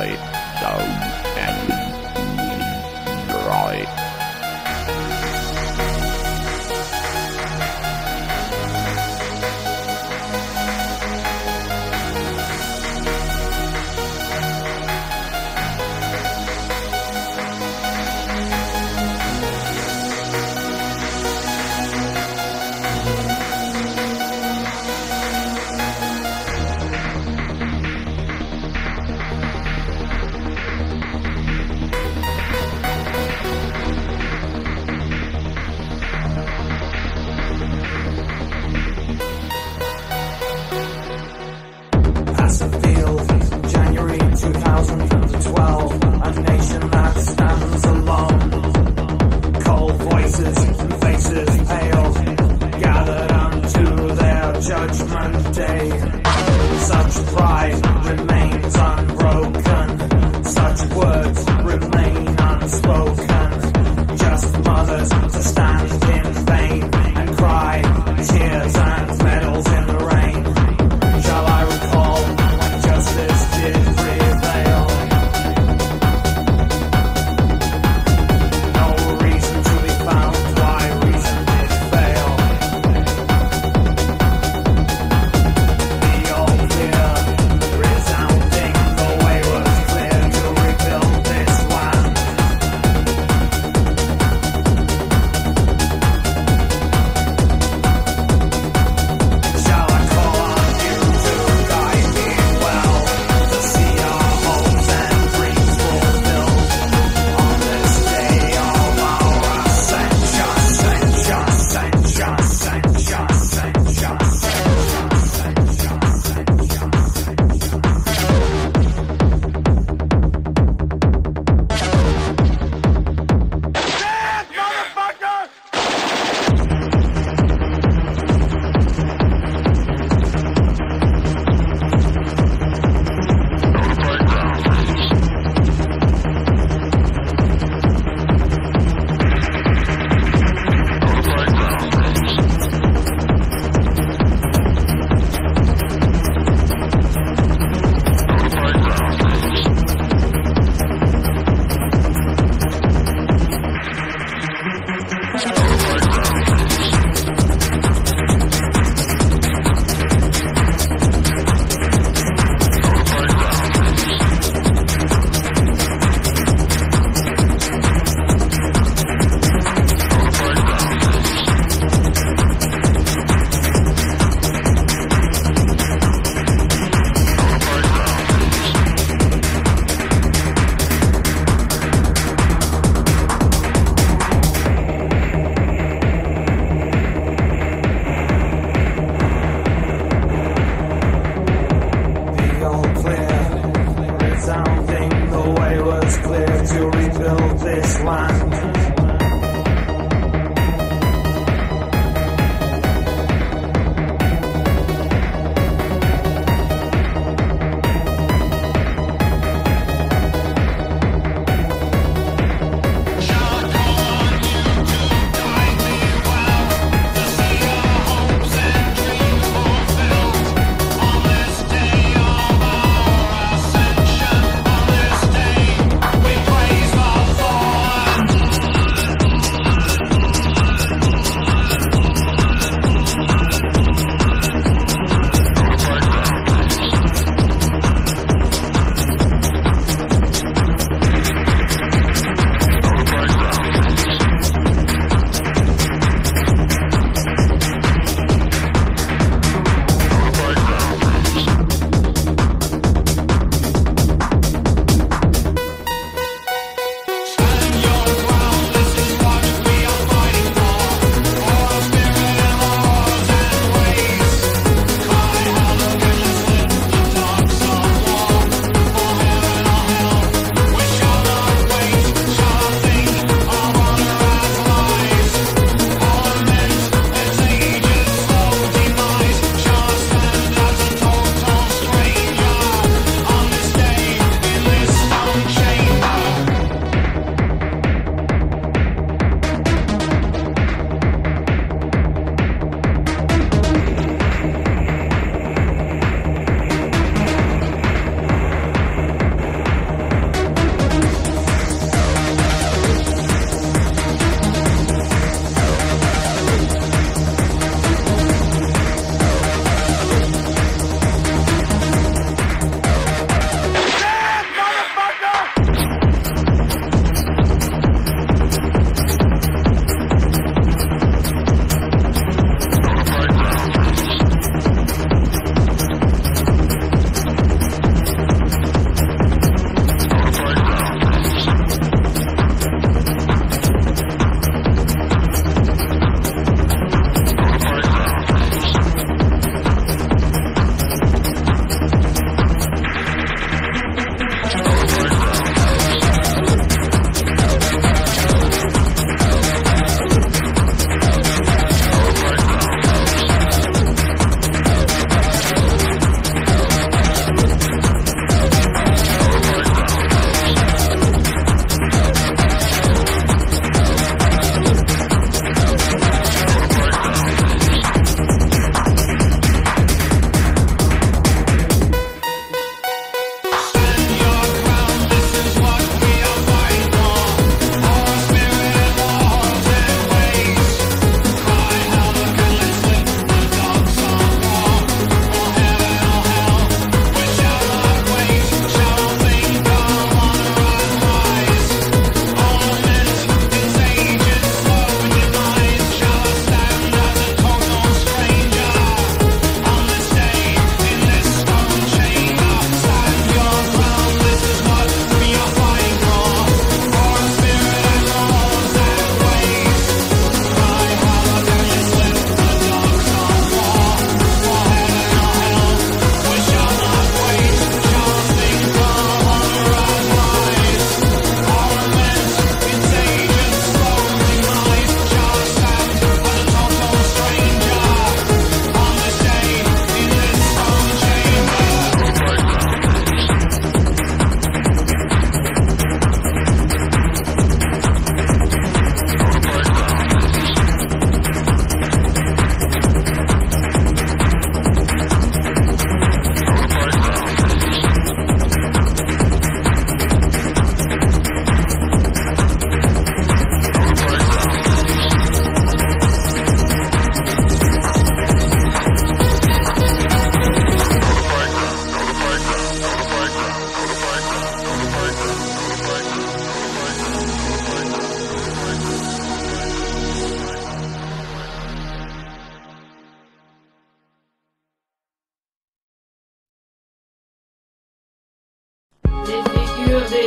I don't. Saturday.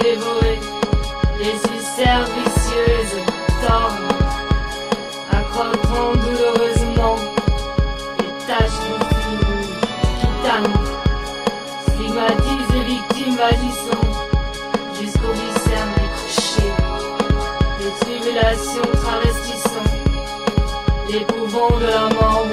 Les ulcères vicieuses tordent, accroîtront douloureusement les taches confuses qui tannent, stigmatisent les victimes agissantes jusqu'au viscère décroché, des tribulations travestissant l'épouvant de la mort.